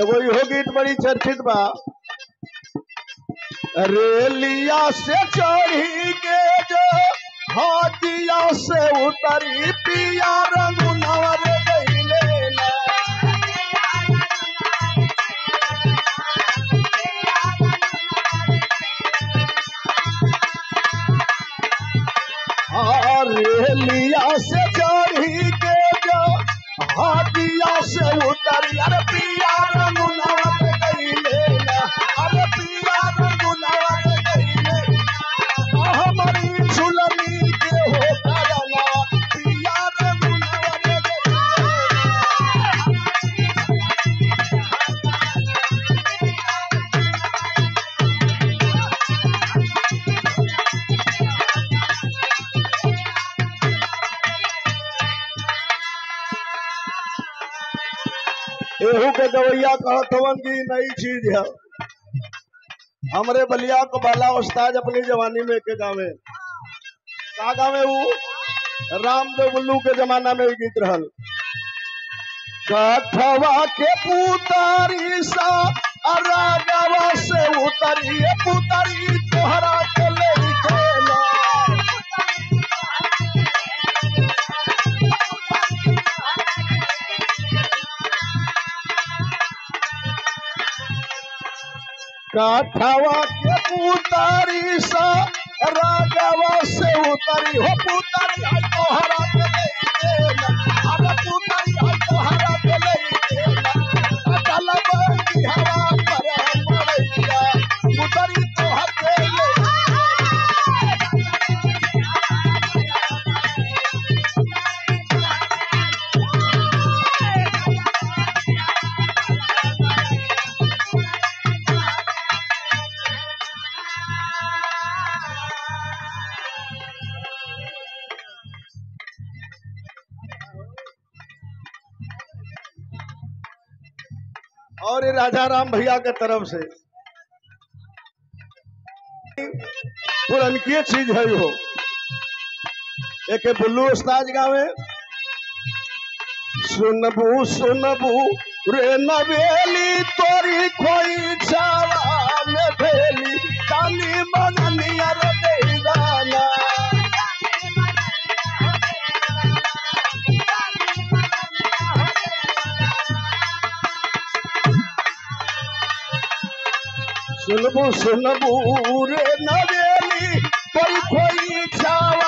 एगो यो गीत बड़ी चर्चित बा। रेलिया से चढ़ी के जो हाथिया से उतरी, पिया रंगुनवर गईले ना। रेलिया से चढ़ी के जो हाथिया से उतरी, अरे पिया रंगुनवर गईले एहू के गवैया कहत हवन की नई चीज़ है। हमरे बलिया को बाला उस्ताद अपनी जवानी में के गावे। का गावे ऊ? रामदेव उल्लू के जमाना में गीत रहल। कठवा के पुतारी सा अरागवा से उतरी पुतारी तोहरा के काठवा पुतारी सा राजा से उतरी हो पुतारी आई तोहरा के और ये राजा राम भैया के तरफ़ से। पुरनकी चीज़ है हो एक बुल्लू उस्ताद गावे। सुनबू सुनबू, रे नवेली तोरी खोई छावा में भेली। काली मननिया रे सुलबो सुल कोई नच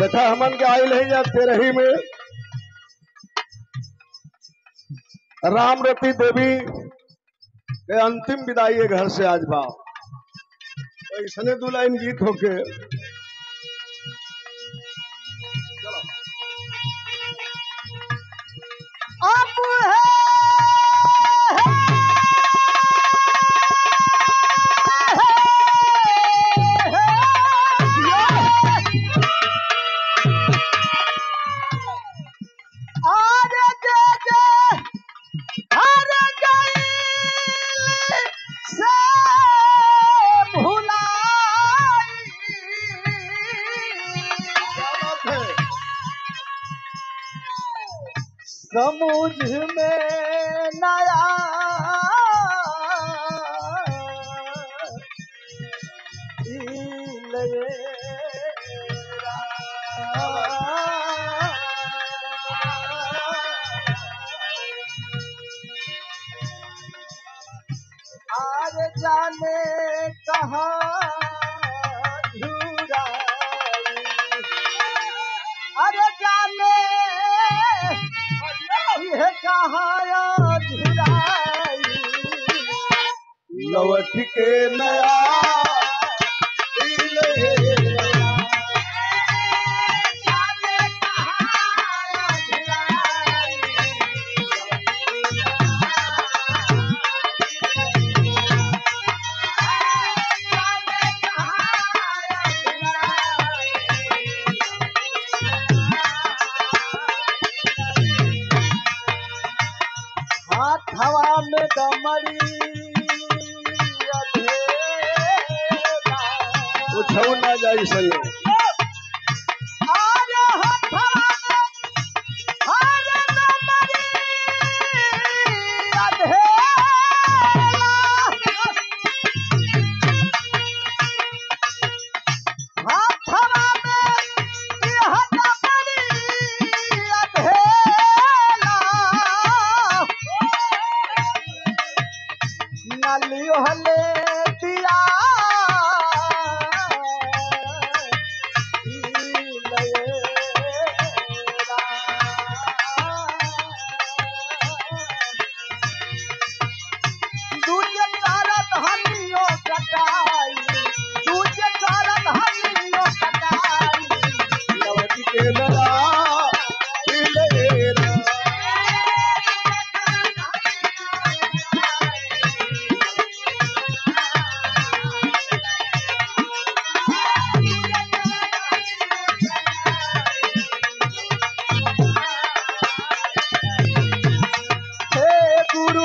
देखा हमन के आयल है या तेरही में। राम रति देवी के अंतिम विदाई घर से आज बा ऐसने लाइन गीत होके से भुलाई। समुझ में नया आज जाने कहा अरे जाने ये कहा लौट के नया डमरी अधेरा। कुछ ना डाली हले